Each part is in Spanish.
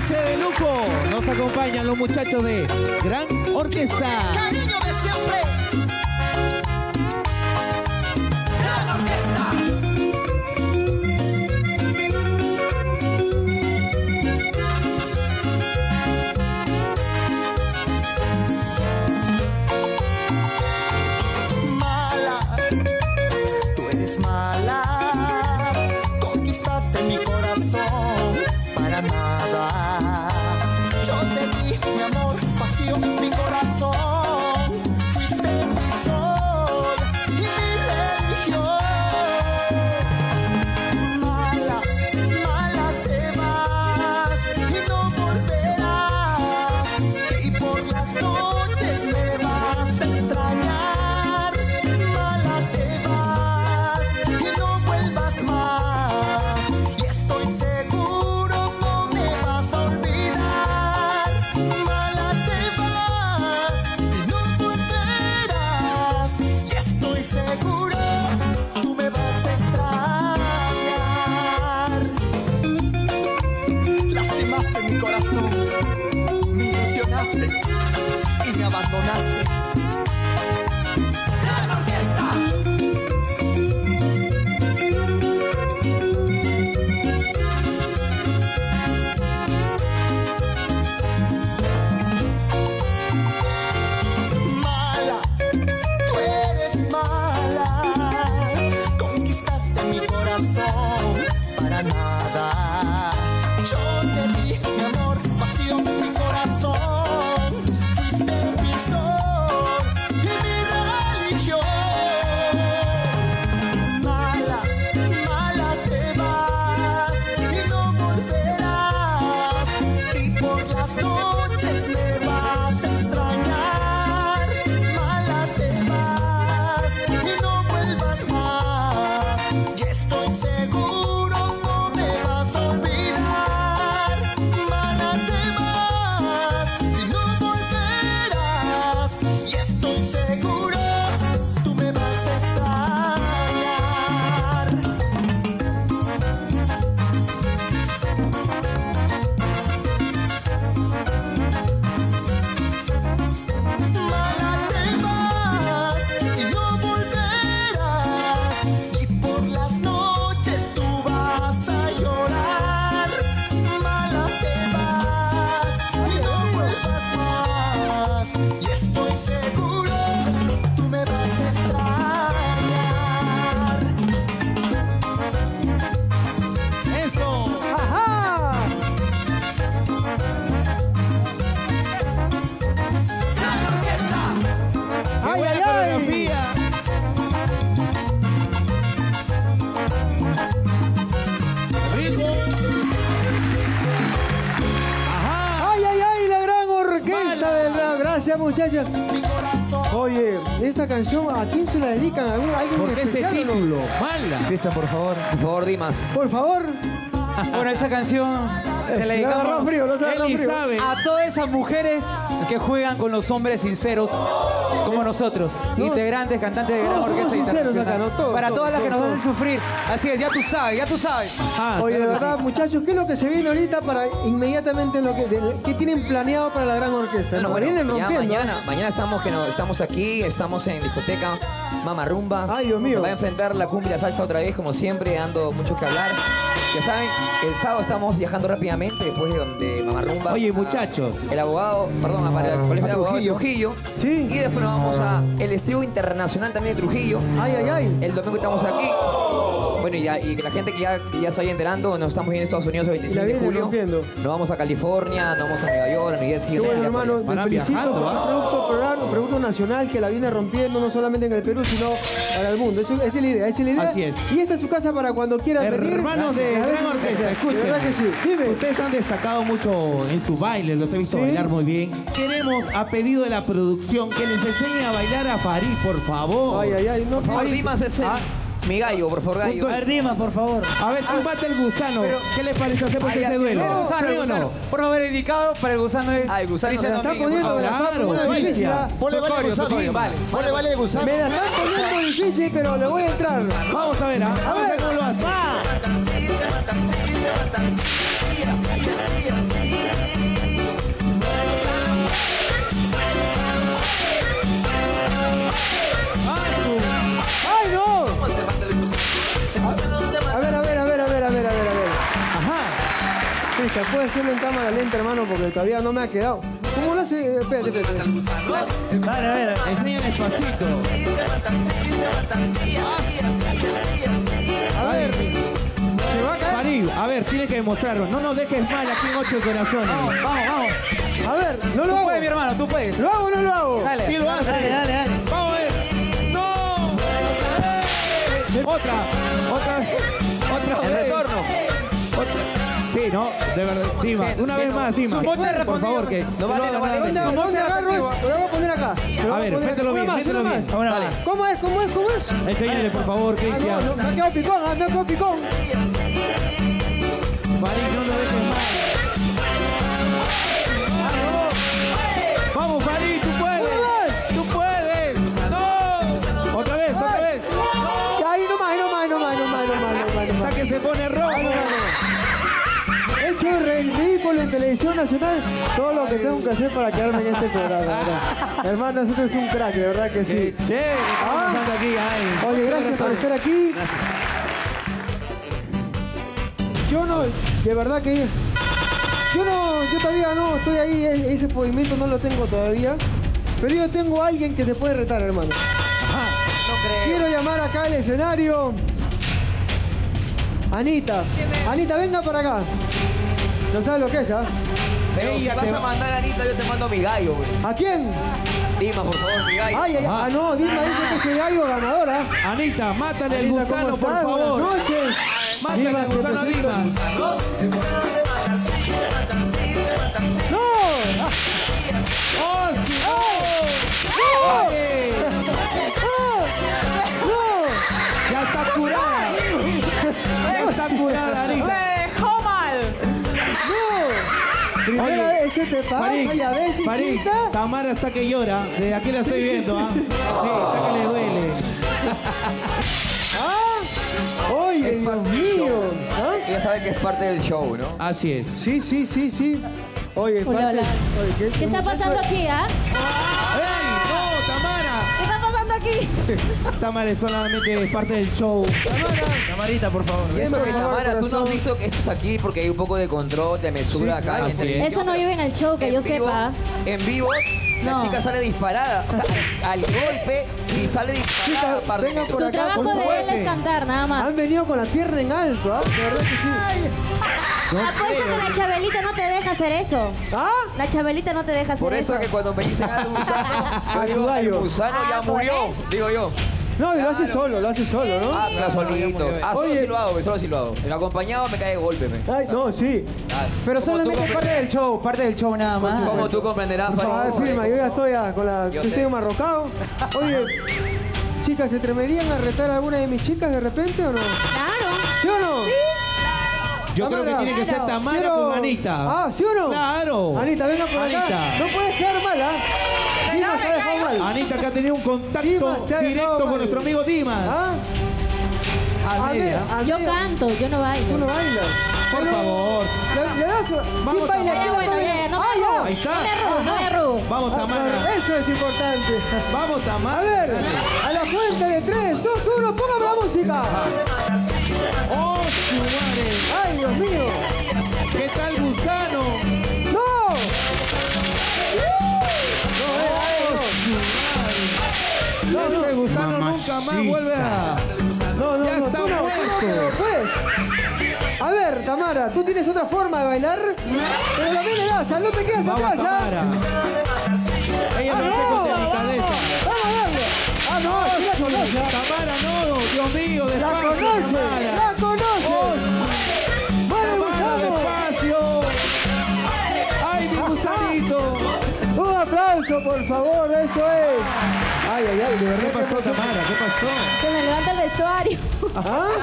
noche de lujo. Nos acompañan los muchachos de Gran Orquesta. Cariño de siempre. Yo te di mi amor, pasión, mi corazón. Canción, ¿a quién se la dedican? ¿A algún- alguien ¿Por qué ese especial o no? título? ¡Mala! Empieza, por favor. Por favor, Dimas. Por favor. Bueno, esa canción se la Le agarró dedicamos frío, Eli frío. sabe. a todas esas mujeres que juegan con los hombres sinceros como nosotros, No. integrantes, cantantes de gran orquesta internacional. acá, ¿no? Todos, Para todos, todas las que todos, nos hacen sufrir. Así es, ya tú sabes, ya tú sabes. Ah, Oye, de verdad, sí. muchachos, ¿qué es lo que se viene ahorita para inmediatamente lo que, de- qué tienen planeado para la gran orquesta? Bueno, vienen. ¿eh? mañana, mañana estamos, que no, estamos aquí, estamos en discoteca Mama Rumba. Ay, Dios mío. Va a enfrentar la cumbia y la salsa otra vez, como siempre, dando mucho que hablar. Ya saben, el sábado estamos viajando rápidamente después de, de Mama Rumba. Oye, muchachos. El abogado, perdón, para el colegio de abogados de Trujillo. Sí. Y después nos vamos a el estribo internacional también de Trujillo. Ay, ay, ay. El domingo estamos aquí. Bueno, y, ya, y que la gente que ya, que ya se vaya enterando, nos estamos viendo en Estados Unidos el Y 26 la de julio. rompiendo. Nos vamos a California, nos vamos a Nueva York, a New Jersey. Bueno, hermano, te Van felicito viajando, por ¿ah? un producto peruano, producto nacional que la viene rompiendo no solamente en el Perú, sino para el mundo. Esa es la idea, esa es la idea. Así es. Y esta es su casa para cuando quieran venir. Hermanos de Gran Orquesta, escuchen. De verdad que sí. Dime. Ustedes han destacado mucho en su baile, los he visto Sí. bailar muy bien. Queremos, a pedido de la producción, que les enseñen a bailar a Farid, por favor. Ay, ay, ay. No, Por favor, Farid. Dimas es el- Ah. Mi gallo, por favor, gallo. Punto- Dimas, por favor. A ver, tú mate el gusano. ¿Qué les parece? Hacemos ese duelo. El gusano, ¿Sí o gusano. no? Por favor, indicado para el gusano es. Ah, el gusano se está Domínguez, poniendo- la favor. está poniendo Claro, difícil. ¿ah? Ponle vale Socorio, gusano. Socorio, vale. Ponle vale gusano. Me la están poniendo difícil, pero le voy a entrar. Vamos a ver, ¿ah? Vamos a ver cómo lo hace. Cristian, puedes hacerlo en cámara lenta, hermano, porque todavía no me ha quedado. ¿Cómo lo hace? Eh, Espérate, espérate. Dale, a ver. Enseña despacito. A ver. ¿Se va a caer? Farid, a ver, tienes que demostrarlo. No nos dejes mal aquí en Ocho Corazones. Vamos, vamos. A ver, no lo Tú hago. puedes, mi hermano, tú puedes. ¿Lo hago o no lo hago? Dale. Sí lo hace. Dale, dale, dale. Vamos a ver. ¡No! ¡Eh! Otra, otra vez. Otra El vez. retorno. Sí, no, de verdad. Dima, una vez más, Dima. Por favor, que. No vale, que no vale. Lo voy a poner acá. A ver, mételo bien, más, mételo bien. más. Más. ¿Cómo es? ¿Cómo es? ¿Cómo es? Por favor, Ah, no, Cristian. no, me ha quedado picón, ah, me ha quedado picón. Farid, no lo dejes mal. Vamos, Farid, nacional todo lo que tengo que hacer para quedarme en este programa. ¿verdad? Hermano, usted es un crack, de verdad que sí. Estamos Ah. aquí. ay. Oye, gracias por estar aquí. Yo no, de verdad que yo no, yo todavía no estoy ahí, e- ese movimiento no lo tengo todavía. Pero yo tengo a alguien que te puede retar, hermano. No creo. Quiero llamar acá al escenario. Anita. Anita, venga para acá. No sabes lo que es, ¿ah? Pero si Ella vas te a mandar a Anita, yo te mando mi gallo, güey. ¿A quién? Dima, por favor, mi gallo. Ay, ay, ah, no, Dilma dice que soy gallo ganadora. Anita, mátale al Anita, ¿cómo gusano, por estás? Buenas favor. noches. Mátale al gusano a Dima. ¡No! ¡Oh, sí! ¡No! Oye, ¡Ah! ¡No! Ya está curada. Ya está curada, Anita. Primera Oye, vez que te pasa, ya ves. Tamara está que llora. Desde aquí la estoy viendo, ¿ah? Sí, está que le duele. ¿Ah? Oye, Es Dios mío. show. ¿Ah? Sabe que es parte del show, ¿no? Así es. Sí, sí, sí, sí. Oye, Hola, parte- hola. oye, ¿qué, ¿Qué está pasando aquí, ah? aquí? Tamara es solamente parte del show. Camarita, por favor. Y eso que Tamara, tú no has corazón. visto que estás aquí porque hay un poco de control, de mesura Sí, acá. en. Eso no vive en el show, que En yo vivo- sepa. En vivo, la No. chica sale disparada. O sea, al golpe y sale disparada. Chicas, vengan por Su acá, trabajo de él es cantar, nada más. Han venido con la pierna en alto, ¿ah? De verdad que sí. Apuesto que la Chabelita no te deja hacer eso. ¿Ah? La Chabelita no te deja hacer Por eso eso. que cuando me dicen al gusano, yo A digo, tu el gallo. gusano Ah, ya murió, digo yo. No, y lo hace solo, lo hace solo, ¿no? Ah, claro, solito. Ah, solo Oye. si lo hago, solo si lo hago. El acompañado me cae de golpe, me. Ay, no, sí. Ah, Pero solamente parte del show, parte del show nada más. Como tú comprenderás, Farid. yo ya estoy ah, con la. Yo Estoy sé. marrocado. Oye, chicas, ¿se atreverían a retar a alguna de mis chicas de repente o no? Claro. ¿Sí o no? Yo creo que tiene que ser Tamara Quiero- con Anita. Ah, ¿sí o no? Claro. Anita, venga por Anita. acá. No puedes quedar mal, ¿ah? Dima te ha dejado mal. Anita que ha tenido un contacto Dimas, te ha dejado directo mal. con nuestro amigo Dimas. ¿Ah? Al A ver, media. a Yo ver, canto, yo no Tú bailo. no bailas. Por favor. ¿Le, le das? Vamos, ¿Quién baila? Tamara. ¿Quién Ya, bueno, ya, no me Ah. Ahí está. No me arrugo, no me arrugo. Vamos, Ah, Tamara. Eso es importante. Vamos, A Tamara. ver, Dale. a la cuenta de 3, 2, 1, póngame la música. ¡Oh, su madre! Ay, Dios mío. ¿Qué tal, gusano? ¡No! No, Ese gusano nunca más vuelve a... No, no, Ya no, está tú no, muerto. no, pues. A ver, Tamara, ¿tú tienes otra forma de bailar? Pero también le das, no te quedas Vamos, atrás, ¿ah? Tamara. Ella Ah, lo hace con delicadeza. Vamos a darle. Ah, no, conoce. ¿ah? Tamara, no, Dios mío, la conoce. Aplauso, por favor, eso es. Ay, ay, ay, de ¿Qué verdad que pasó, Tamara? ¿Qué pasó? Se me levanta el vestuario. ¿Ah?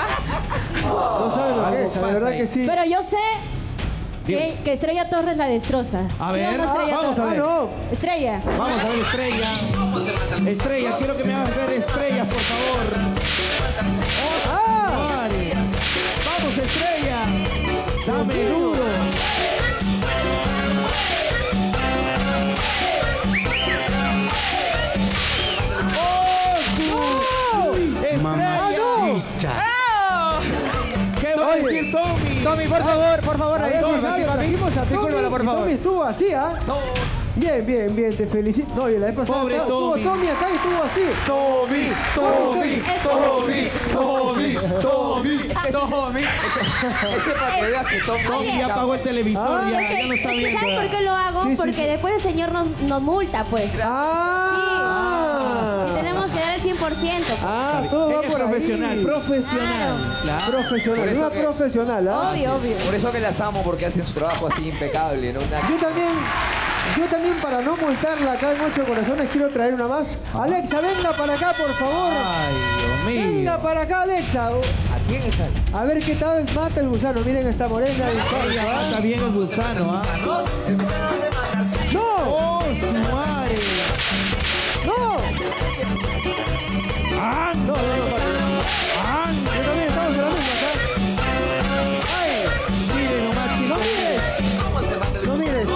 No saben lo que es, la verdad ahí. que sí. Pero yo sé que, que Estrella Torres la destroza. A ¿Sí ver, no, Estrella vamos a? Ah, ver. no. Estrella. Vamos a ver Estrella. Estrella, quiero que me hagas ver estrellas, por favor. ¡Ah! Vale. Vamos, Estrella. Dame duro. Tommy? Tommy, por favor, por favor, la Tommy, música, Discúlpalo, por favor. Tommy estuvo así, ¿ah? Bien, bien, bien, te felicito. No, y la vez pasada Pobre estaba- estuvo Tommy. Tommy acá y estuvo así. Tommy, Tommy, Tommy, Tommy, Tommy. Tommy. Ese para que veas que Tom Tommy ya apagó el televisor, Ah. ya, que- ya no está viendo. ¿Sabes por qué lo hago? Sí, sí, Porque sí. después el señor nos, nos multa, pues. Ah. Y tenemos que dar el 100%. Ah, todo va por ahí. profesional, profesional. Claro. Profesional, Por eso una que- profesional, ¿ah? Obvio, obvio. Por eso que las amo, porque hacen su trabajo así impecable, ¿no? Una- Yo también, yo también para no multarla acá en Ocho Corazones quiero traer una más. Alexa, venga para acá, por favor. Ay, Dios mío. Venga para acá, Alexa. ¿A quién está? A ver qué tal mata el gusano. Miren esta morena. Ella mata bien el gusano, ¿ah? ¡No! ¡Oh, su madre! ¡No! ¡Ah! No, no, no, papi. ¡Ah! Yo también estamos en la misma acá. ¡Ay! Mire nomás, ¡No chicos. mires! ¡No mires!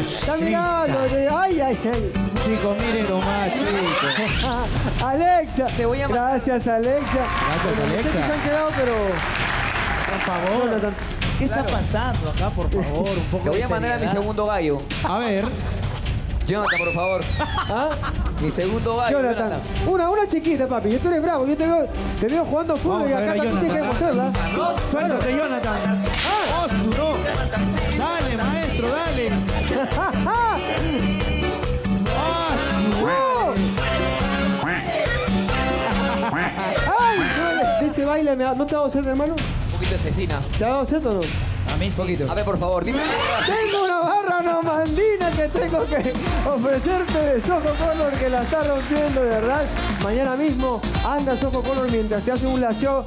Está mirando. ¡Ay, ay, ay! Chicos, miren nomás, chicos. Alexa. Te voy a Gracias, Alexa. Gracias, no sé Alexa. si se han quedado, pero... Por favor. Jonathan. ¿Qué está pasando acá, por favor? Un poco Te voy de a mandar a mi seriedad. segundo gallo. A ver. Jonathan, por favor. ¿Ah? Mi segundo gallo, Jonathan. Jonathan. Una, una chiquita, papi. Yo tú eres bravo. Yo te veo, te veo jugando fútbol Vamos y a ver acá a también tienes que Jonathan. demostrarla. Suéltate, Jonathan. ¡Oh, su no! Dale, maestro, dale. ¡Ah, ¡Oh! ¡Ay! no, este baile me da- ¿No te ha dado sed, hermano? Poquito de cecina. ¿Te ha dado sed o no? A mí sí. A ver, por favor, dime. Tengo una barra nomandina que tengo que ofrecerte de Soco Color que la está rompiendo de verdad. Mañana mismo anda Soco Color mientras te hacen un laseo,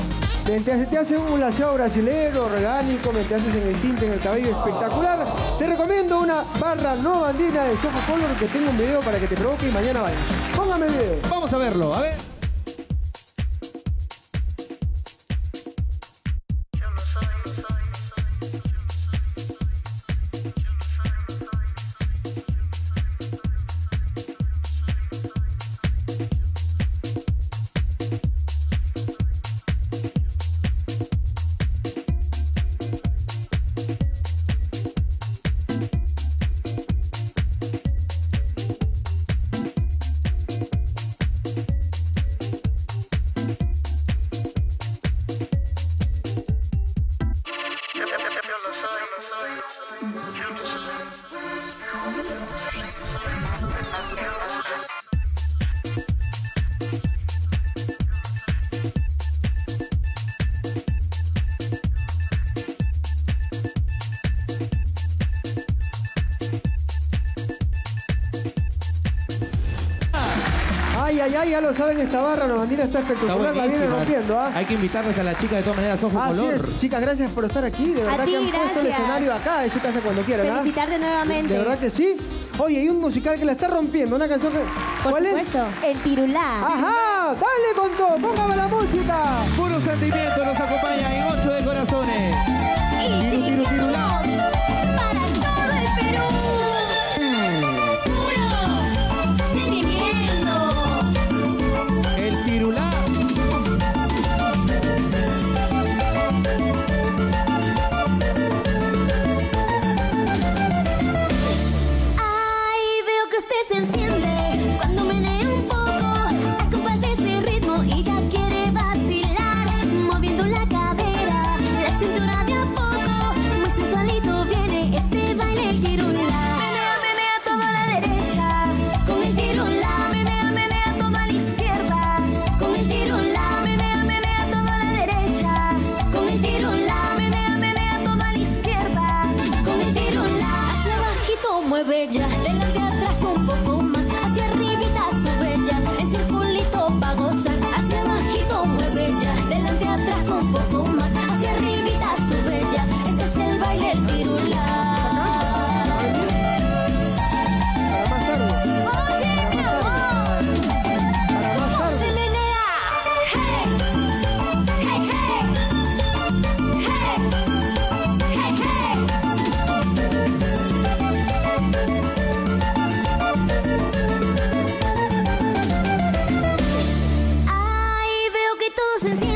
mientras te hacen un laseo brasilero, orgánico, mientras te hacen el tinte en el cabello espectacular. Te recomiendo una barra nomandina de Soco Color que tengo un video para que te provoque y mañana vayas. Póngame el video. Vamos a verlo, a ver. Lo saben, esta barra nomandina está Está espectacular, la viene rompiendo, ¿ah? Hay que invitarles a la chica de todas maneras, ojo Así color. es, chicas, gracias por estar aquí. De verdad ti, que han puesto el gracias. escenario acá, en su casa cuando quieran. ¿ah? Felicitarte nuevamente. De verdad que sí. Oye, hay un musical que la está rompiendo, una canción que. Por ¿Cuál supuesto, el tirulá. es? ¡Ajá! ¡Dale con todo! ¡Póngame la música! Puro un poco más, hacia arribita su bella, este es el baile el since